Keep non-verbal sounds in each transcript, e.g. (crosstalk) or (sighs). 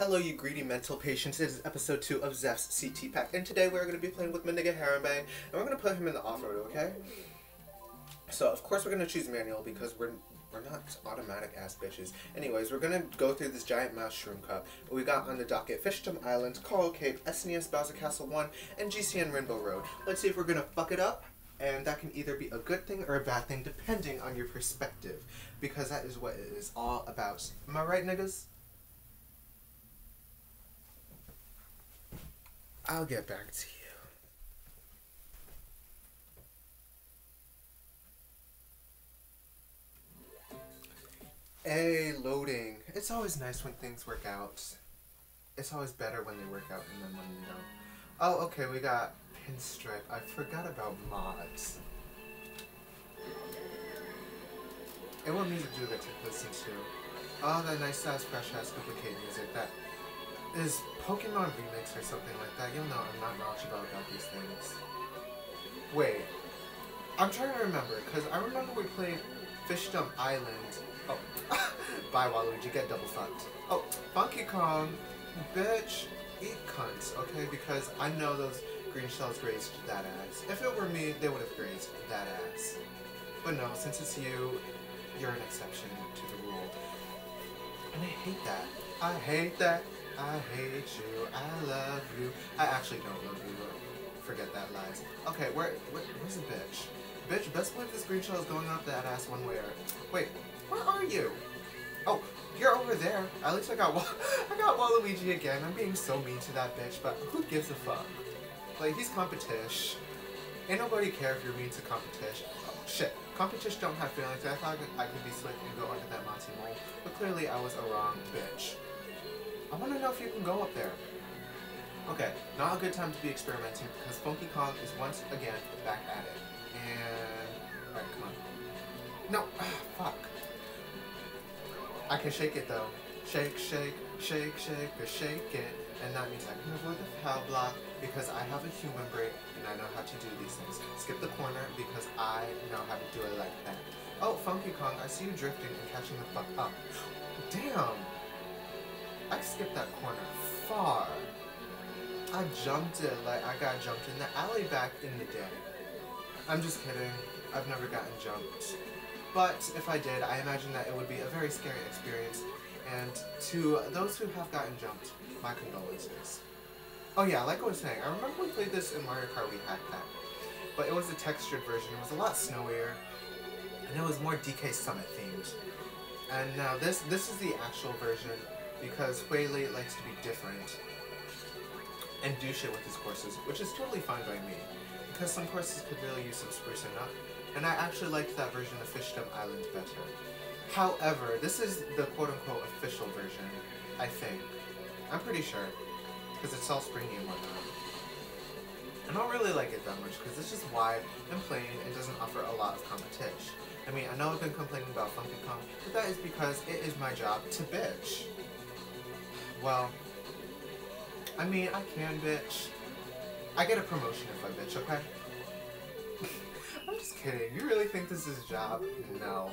Hello, you greedy mental patients. This is episode 2 of Zef's CT Pack, and today we're going to be playing with my nigga and we're going to put him in the off-road, okay? So, of course, we're going to choose manual because we're we're not automatic ass bitches. Anyways, we're gonna go through this giant mushroom cup. We got on the docket Fishdom Island, Coral Cape, SNES Bowser Castle 1, and GCN Rainbow Road. Let's see if we're gonna fuck it up, and that can either be a good thing or a bad thing depending on your perspective. Because that is what it is all about. Am I right, niggas? I'll get back to you. Hey, loading. It's always nice when things work out. It's always better when they work out and then when you don't. Oh, okay, we got Pinstripe. I forgot about mods. And what music do you get to listen to? Oh, that nice ass fresh ass complicated music. That is Pokemon Remix or something like that. You'll know I'm not knowledgeable about these things. Wait. I'm trying to remember, because I remember we played Fishdom Island. Oh. (laughs) Bye, Waluigi. Get double fucked. Oh, Funky Kong. Bitch. Eat cunts, okay? Because I know those green shells grazed that ass. If it were me, they would have grazed that ass. But no, since it's you, you're an exception to the rule. And I hate that. I hate that. I hate you. I love you. I actually don't love you. Forget that lies. Okay, where, where where's the bitch? Bitch, best believe this green shell is going up that ass one way or wait. Where are you? Oh, you're over there. At least I got (laughs) I got Waluigi again. I'm being so mean to that bitch, but who gives a fuck? Like he's competition. Ain't nobody care if you're mean to competition. Oh shit. Competition don't have feelings. I thought I could be slick and go under that Monty mole, but clearly I was a wrong bitch. I want to know if you can go up there. Okay, not a good time to be experimenting because Funky Kong is once again back at it. And... Alright, come on. No! Ah, fuck. I can shake it though. Shake, shake, shake, shake, or shake it. And that means I can avoid the foul block because I have a human brain and I know how to do these things. Skip the corner because I know how to do it like that. Oh, Funky Kong, I see you drifting and catching the fuck up. Damn! I skipped that corner far. I jumped it like I got jumped in the alley back in the day. I'm just kidding. I've never gotten jumped. But if I did, I imagine that it would be a very scary experience. And to those who have gotten jumped, my condolences. Oh yeah, like I was saying, I remember we played this in Mario Kart Wii Hack Pack. But it was a textured version. It was a lot snowier. And it was more DK Summit themed. And now this this is the actual version because Huili likes to be different and do shit with his courses, which is totally fine by me, because some courses could really use some sprucing up, and I actually liked that version of Fishdom Island better. However, this is the quote-unquote official version, I think. I'm pretty sure, because it's all springy and whatnot. I don't really like it that much, because it's just wide and plain and doesn't offer a lot of competition. I mean, I know I've been complaining about Funky Kong, but that is because it is my job to bitch. Well, I mean, I can bitch. I get a promotion if I bitch, okay? (laughs) I'm just kidding. You really think this is a job? No.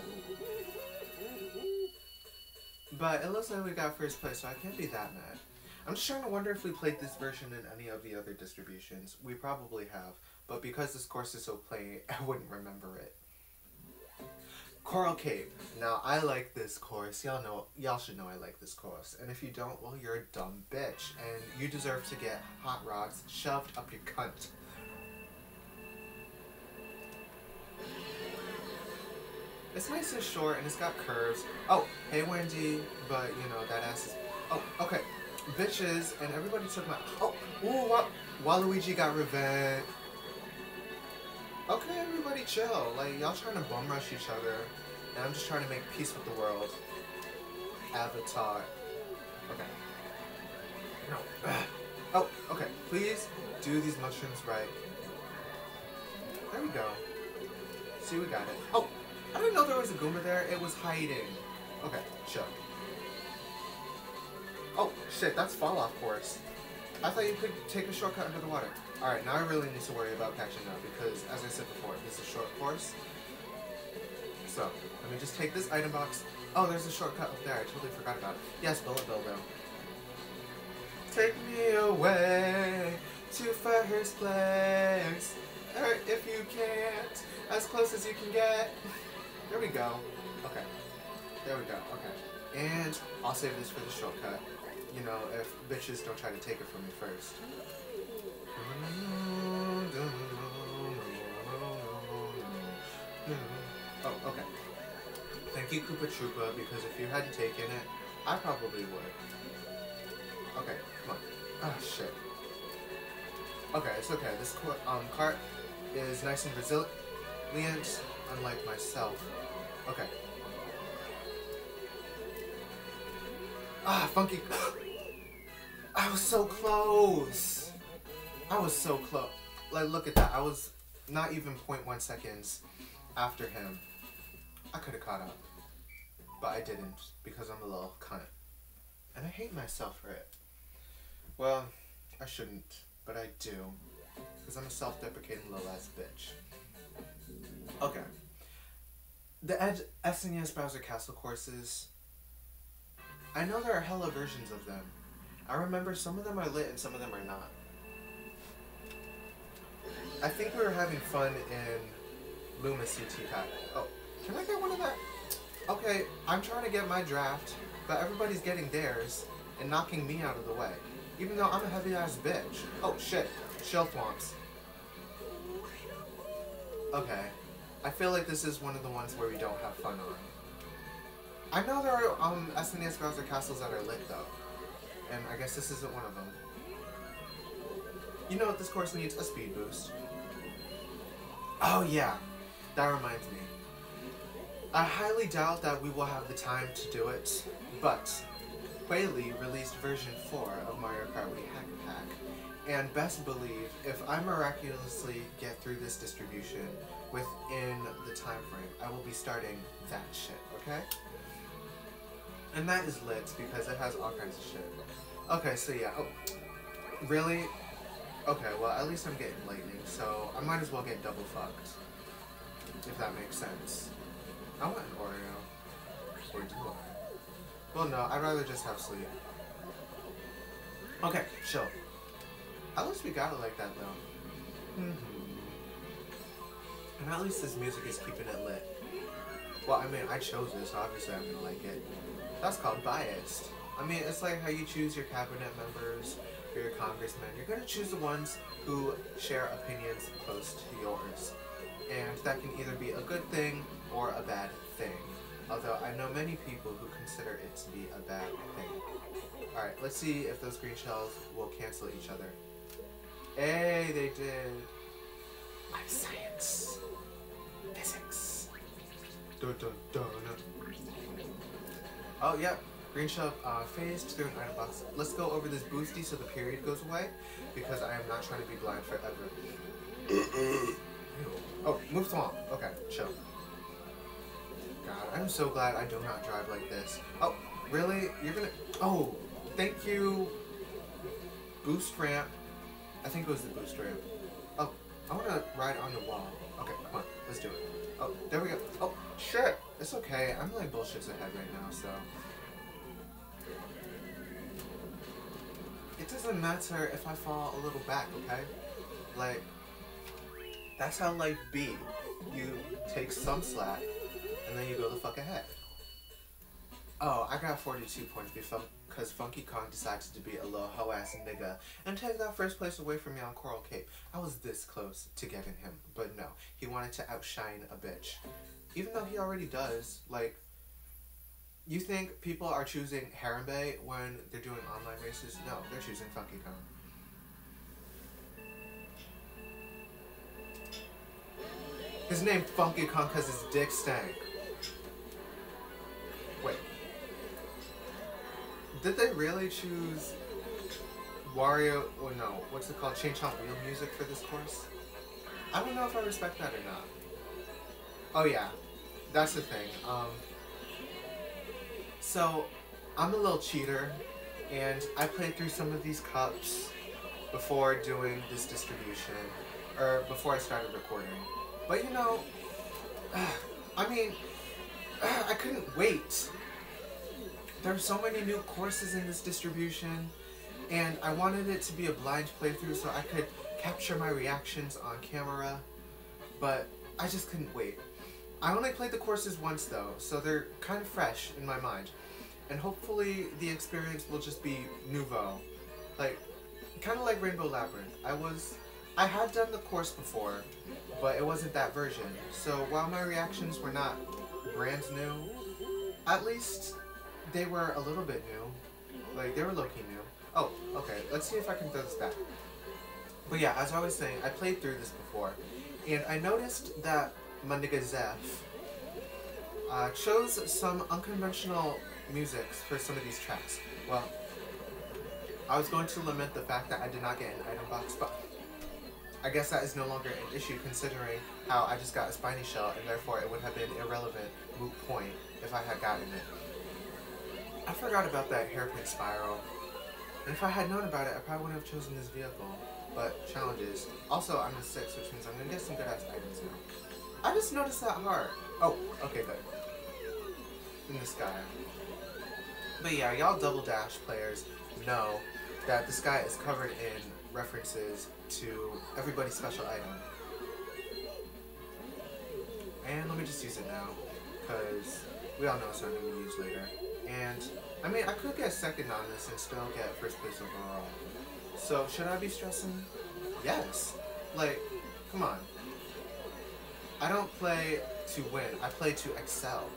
But it looks like we got first place, so I can't be that mad. I'm just trying to wonder if we played this version in any of the other distributions. We probably have, but because this course is so plain, (laughs) I wouldn't remember it. Coral Cape. Now, I like this course. Y'all know, y'all should know I like this course. And if you don't, well, you're a dumb bitch. And you deserve to get hot rods shoved up your cunt. It's nice and short, and it's got curves. Oh, hey, Wendy. But, you know, that ass is... Oh, okay. Bitches, and everybody took my... Oh, ooh, Wa Waluigi got revenge. Okay, everybody chill. Like, y'all trying to bum rush each other. And I'm just trying to make peace with the world. Avatar. Okay. No. (sighs) oh, okay. Please do these mushrooms right. There we go. See, we got it. Oh, I didn't know there was a Goomba there. It was hiding. Okay, chill. Oh, shit, that's fall off course. I thought you could take a shortcut under the water. Alright, now I really need to worry about catching up because, as I said before, this is a short course. So, let me just take this item box. Oh, there's a shortcut up there. I totally forgot about it. Yes, bullet though. take me away to first place. Or if you can't, as close as you can get. There we go. Okay. There we go. Okay. And I'll save this for the shortcut. You know, if bitches don't try to take it from me first. Oh, okay. Thank you, Koopa Troopa, because if you hadn't taken it, I probably would. Okay, come on. Ah, shit. Okay, it's okay. This um, cart is nice and resilient, unlike myself. Okay. Ah, funky. (laughs) I was so close. I was so close. Like, look at that. I was not even 0.1 seconds after him. I could have caught up. But I didn't because I'm a little cunt. And I hate myself for it. Well, I shouldn't, but I do. Because I'm a self-deprecating little ass bitch. Okay. The Ed SNES Bowser Castle courses, I know there are hella versions of them. I remember some of them are lit and some of them are not. I think we were having fun in Luma CT Pack. Oh, can I get one of that? Okay, I'm trying to get my draft, but everybody's getting theirs and knocking me out of the way. Even though I'm a heavy ass bitch. Oh shit, shell thwomps. Okay, I feel like this is one of the ones where we don't have fun on. I know there are um, SNES Bowser Castles that are lit though, and I guess this isn't one of them. You know what this course needs? A speed boost. Oh yeah, that reminds me. I highly doubt that we will have the time to do it, but Whaley released version 4 of Mario Kart Wii Hack Pack, and best believe if I miraculously get through this distribution within the time frame, I will be starting that shit, okay? And that is lit because it has all kinds of shit. Okay, so yeah, oh, really? Okay, well at least I'm getting lightning, so I might as well get double fucked, if that makes sense. I want an Oreo. Or do I? Well, no, I'd rather just have sleep. Okay, chill. At least we got it like that, though. Mm hmm And at least this music is keeping it lit. Well, I mean, I chose this, so obviously I'm gonna like it. That's called biased. I mean, it's like how you choose your cabinet members or your congressmen. You're gonna choose the ones who share opinions close to yours. And that can either be a good thing or a bad thing. Although I know many people who consider it to be a bad thing. Alright, let's see if those green shells will cancel each other. Hey, they did. Life science. Physics. Dun, dun, dun. Oh, yep. Yeah. Green shell uh, phased through an item box. Let's go over this boosty so the period goes away, because I am not trying to be blind forever. (coughs) oh, move along. Okay, chill. God, I'm so glad I do not drive like this. Oh, really? You're gonna... Oh, thank you. Boost ramp. I think it was the boost ramp. Oh, I want to ride on the wall. Okay, come on. Let's do it. Oh, there we go. Oh, shit. It's okay. I'm like bullshits ahead right now, so... doesn't matter if I fall a little back, okay? Like, that's how life be. You take some slack, and then you go the fuck ahead. Oh, I got 42 points because Funky Kong decided to be a little hoe-ass nigga and take that first place away from me on Coral Cape. I was this close to getting him, but no. He wanted to outshine a bitch. Even though he already does, like, you think people are choosing Harambe when they're doing online races? No, they're choosing Funky Kong. His name Funky Kong because his dick stank. Wait. Did they really choose Wario, or no, what's it called, Chain Chomp Wheel music for this course? I don't know if I respect that or not. Oh yeah, that's the thing. Um, so, I'm a little cheater, and I played through some of these cups before doing this distribution, or before I started recording. But you know, (sighs) I mean, (sighs) I couldn't wait. There are so many new courses in this distribution, And I wanted it to be a blind playthrough so I could capture my reactions on camera, but I just couldn't wait. I only played the courses once though, so they're kind of fresh in my mind. And hopefully the experience will just be nouveau. Like, kind of like Rainbow Labyrinth. I was, I had done the course before, but it wasn't that version. So while my reactions were not brand new, at least they were a little bit new. Like, they were low-key new. Oh, okay, let's see if I can throw this back. But yeah, as I was saying, I played through this before, and I noticed that my nigga Zef uh, chose some unconventional music for some of these tracks. Well, I was going to lament the fact that I did not get an item box, but I guess that is no longer an issue considering how I just got a spiny shell and therefore it would have been irrelevant moot point if I had gotten it. I forgot about that hairpin spiral. And if I had known about it, I probably wouldn't have chosen this vehicle. But challenges. Also, I'm a 6, which means I'm going to get some good ass items now. I just noticed that heart. Oh, okay, good. In the sky. But yeah, y'all Double Dash players know that the sky is covered in references to everybody's special item. And let me just use it now, because we all know it's not going to be used later. And, I mean, I could get second on this and still get first place overall. So, should I be stressing? Yes. Like, come on. I don't play to win, I play to excel.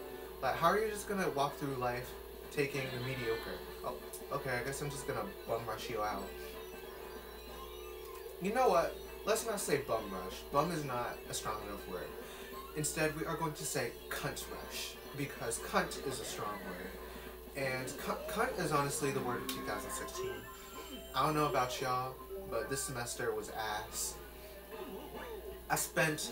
Like, how are you just gonna walk through life taking the mediocre? Oh, okay, I guess I'm just gonna bum rush you out. You know what? Let's not say bum rush. Bum is not a strong enough word. Instead, we are going to say cunt rush, because cunt is a strong word. And cunt is honestly the word of 2016. I don't know about y'all, but this semester was ass. I spent,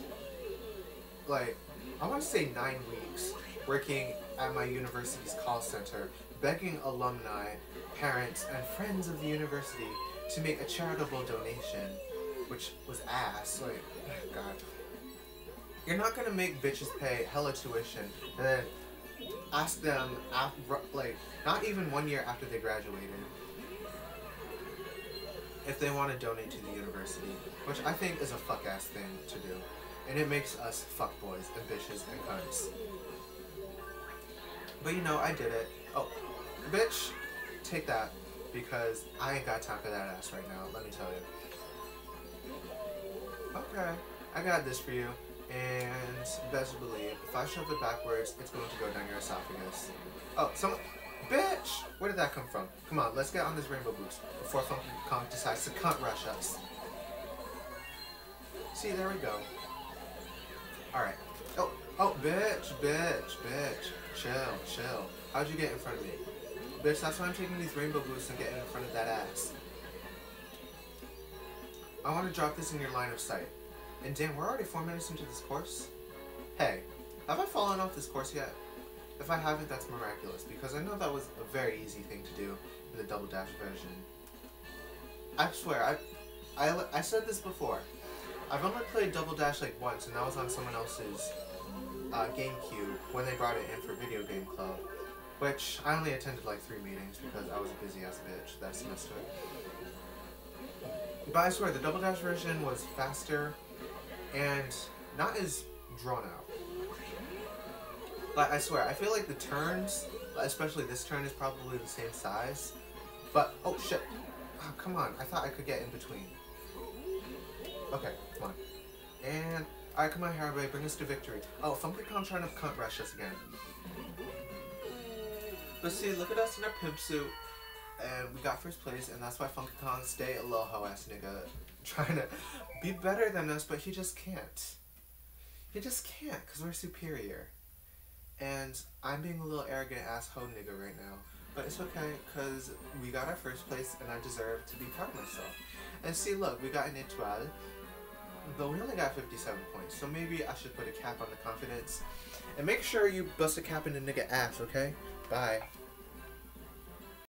like, I want to say nine weeks working at my university's call center, begging alumni, parents, and friends of the university to make a charitable donation, which was ass. Like, (laughs) God. You're not gonna make bitches pay hella tuition and then ask them, after, like, not even one year after they graduated, if they want to donate to the university, which I think is a fuck ass thing to do. And it makes us fuckboys and bitches and cunts. But you know, I did it. Oh, bitch, take that because I ain't got time for that ass right now, let me tell you. Okay, I got this for you. And best believe, if I shove it backwards, it's going to go down your esophagus. Oh, someone... Bitch! Where did that come from? Come on, let's get on this rainbow boost before Funky Kong decides to cunt rush us. See, there we go. Alright. Oh, oh, bitch, bitch, bitch. Chill, chill. How'd you get in front of me? Bitch, that's why I'm taking these rainbow boosts and getting in front of that ass. I want to drop this in your line of sight. And damn, we're already four minutes into this course? Hey, have I fallen off this course yet? If I haven't, that's miraculous, because I know that was a very easy thing to do in the Double Dash version. I swear, I, I, I said this before. I've only played Double Dash like once, and that was on someone else's uh, GameCube when they brought it in for Video Game Club. Which I only attended like three meetings because I was a busy ass bitch that semester. But I swear, the Double Dash version was faster and not as drawn out. Like, I swear, I feel like the turns, especially this turn, is probably the same size. But, oh shit. Oh, come on, I thought I could get in between. Okay, come on. And, on, Haraway, bring us to victory. Oh, Funky Kong's trying to cunt rush us again. But see, look at us in our pimp suit, and we got first place, and that's why Funky Kong stay a little hoe ass nigga, (laughs) trying to be better than us, but he just can't. He just can't, because we're superior. And I'm being a little arrogant asshole nigga right now. But it's okay, because we got our first place and I deserve to be proud of myself. And see, look, we got an étoile, but we only got 57 points. So maybe I should put a cap on the confidence. And make sure you bust a cap in the nigga ass, okay? Bye.